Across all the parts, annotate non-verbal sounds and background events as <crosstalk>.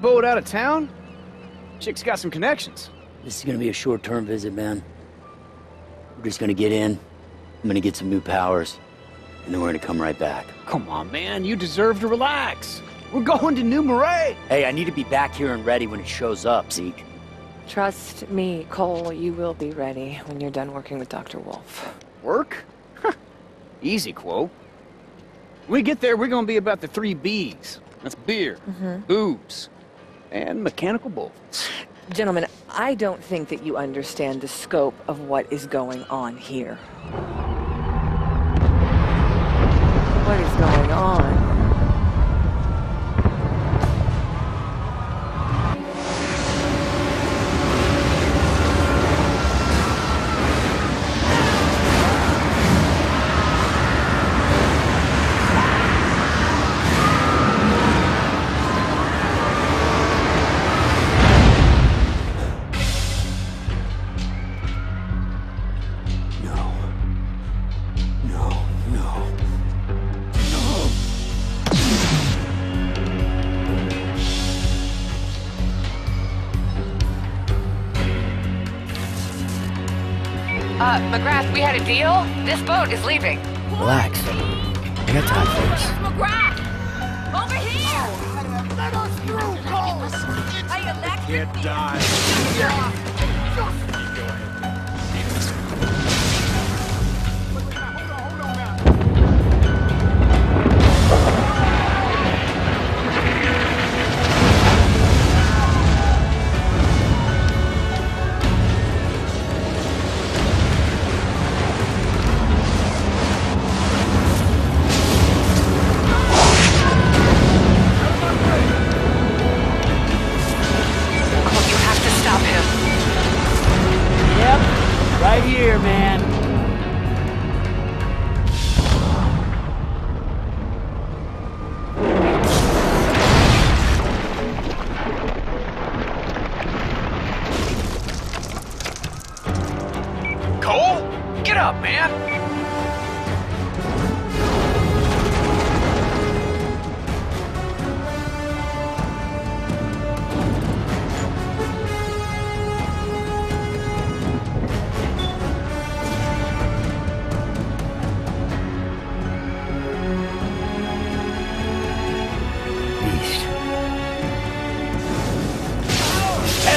boat out of town? Chick's got some connections. This is gonna be a short-term visit, man. We're just gonna get in. I'm gonna get some new powers, and then we're gonna come right back. Come on, man. You deserve to relax. We're going to New Marais. Hey, I need to be back here and ready when it shows up, Zeke. Trust me, Cole, you will be ready when you're done working with Dr. Wolfe. Work? Easy, Kuo. When we get there, we're gonna be about the three B's. That's beer, mm-hmm. booze, and mechanical bullets. Gentlemen, I don't think that you understand the scope of what is going on here. What is going on? Uh, MacGrath, we had a deal? This boat is leaving. Relax. I got time for this. MacGrath! Over here! Let us through, Cole! I electric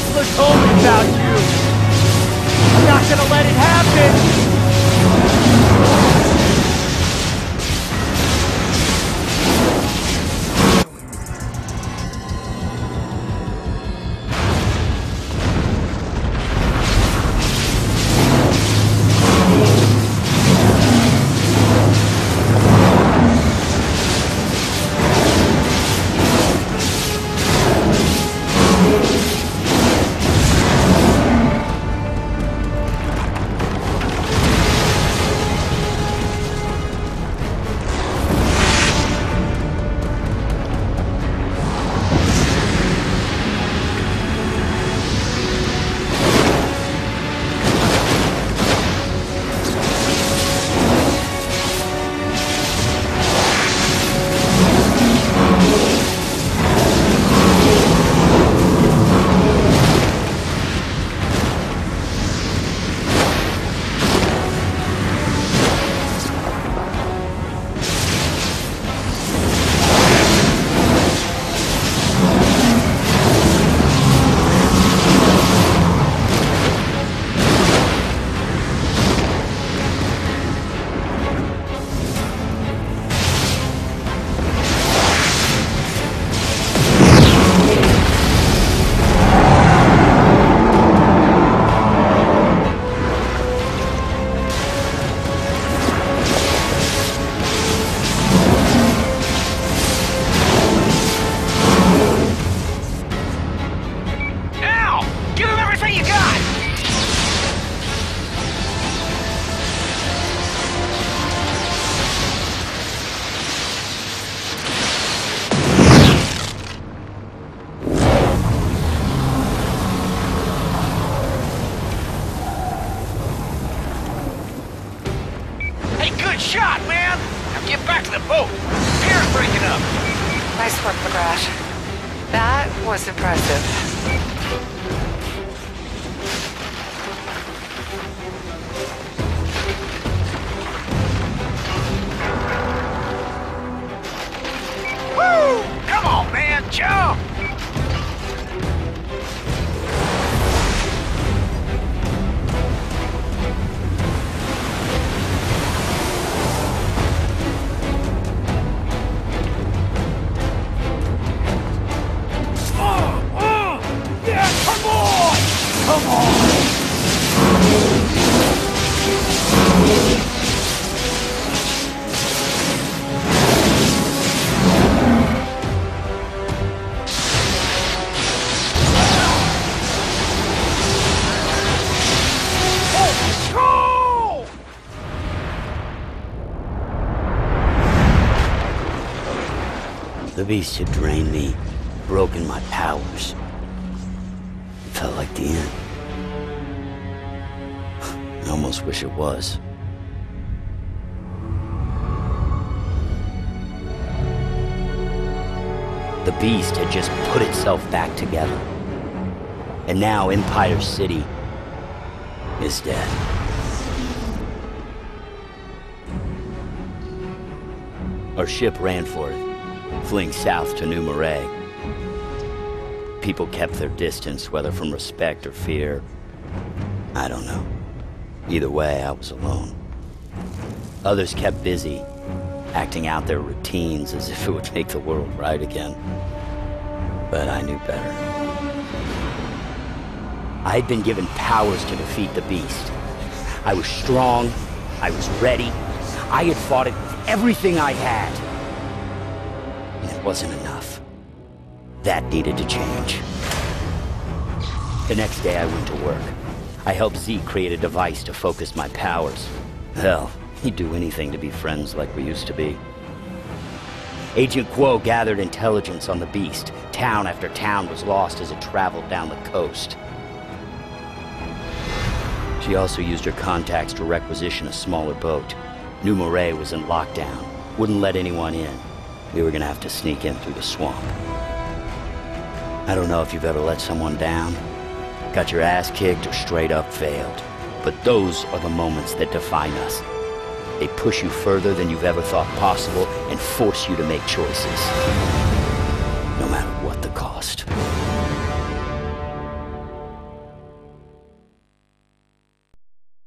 Kessler told me about you. I'm not gonna let it happen. Get back to the boat. Pier's breaking up. Nice work, MacGrath. That was impressive. The beast had drained me, broken my powers. It felt like the end. <sighs> I almost wish it was. The beast had just put itself back together. And now Empire City is dead. Our ship ran for it, fleeing south to New Marais. People kept their distance, whether from respect or fear. I don't know. Either way, I was alone. Others kept busy, acting out their routines as <laughs> if it would make the world right again. But I knew better. I had been given powers to defeat the beast. I was strong. I was ready. I had fought it with everything I had. It wasn't enough. That needed to change. The next day I went to work. I helped Z create a device to focus my powers. Hell, he'd do anything to be friends like we used to be. Agent Kuo gathered intelligence on the beast. Town after town was lost as it traveled down the coast. She also used her contacts to requisition a smaller boat. New Marais was in lockdown. Wouldn't let anyone in. We were gonna have to sneak in through the swamp. I don't know if you've ever let someone down, got your ass kicked, or straight up failed. But those are the moments that define us. They push you further than you've ever thought possible and force you to make choices. No matter what the cost.